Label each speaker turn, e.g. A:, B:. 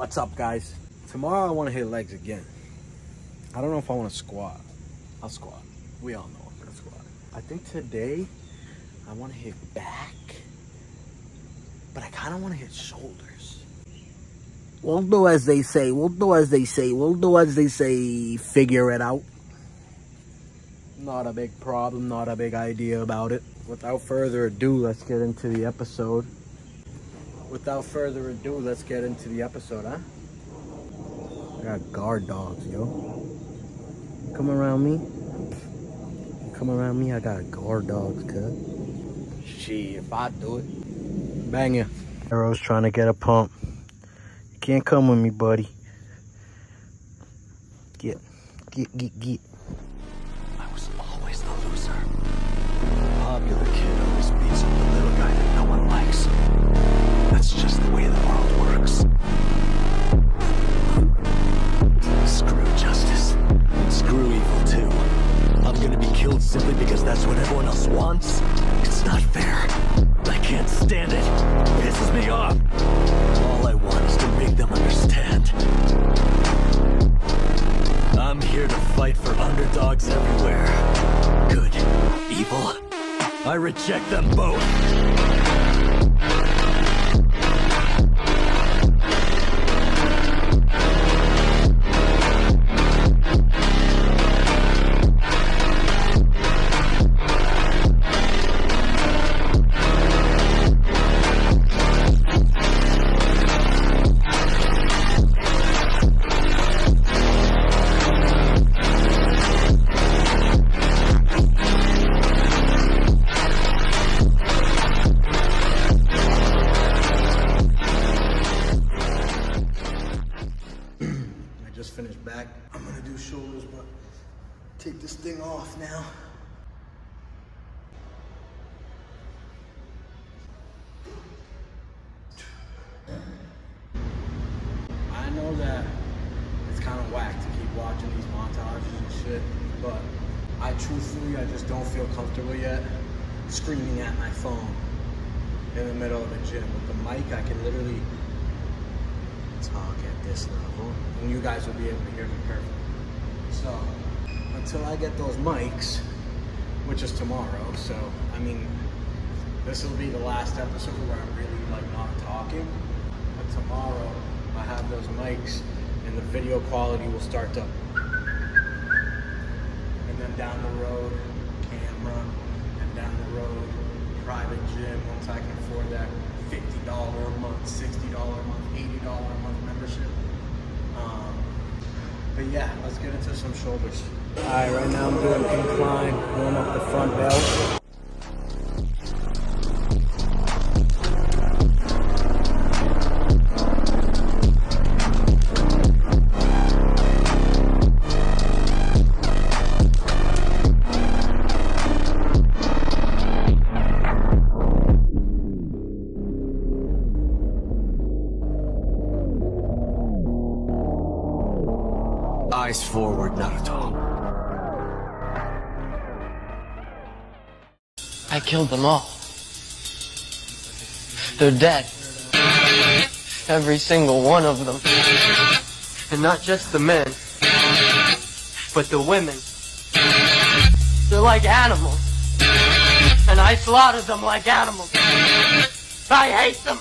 A: What's up, guys? Tomorrow I want to hit legs again. I don't know if I want to squat. I'll squat. We all know I'm gonna squat. I think today I want to hit back, but I kind of want to hit shoulders. We'll do as they say. We'll do as they say. We'll do as they say. Figure it out. Not a big problem. Not a big idea about it. Without further ado, let's get into the episode. Without further ado, let's get into the episode, huh? I got guard dogs, yo. Come around me. Come around me, I got guard dogs, cuz. Shit, if I do it. Bang ya. Arrow's trying to get a pump. You can't come with me, buddy. Get, get, get, get.
B: Be killed simply because that's what everyone else wants? It's not fair. I can't stand it. It pisses me off. All I want is to make them understand. I'm here to fight for underdogs everywhere. Good, evil. I reject them both.
A: Back. I'm gonna do shoulders, but take this thing off now. I know that it's kind of whack to keep watching these montages and shit, but I truthfully, I just don't feel comfortable yet screaming at my phone in the middle of the gym. With the mic, I can literally this level, and you guys will be able to hear me perfectly. So, until I get those mics, which is tomorrow, so I mean, this will be the last episode where I'm really like not talking. But tomorrow, I have those mics, and the video quality will start to. And then down the road, camera, and down the road, private gym. Once I can afford that fifty dollar a month, sixty dollar a month, eighty dollar a month but yeah, let's get into some shoulders. All right, right now I'm doing incline, going up the front belt.
B: Eyes forward, Naruto.
C: I killed them all. They're dead. Every single one of them. And not just the men, but the women. They're like animals. And I slaughtered them like animals. I hate them.